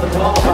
the ball.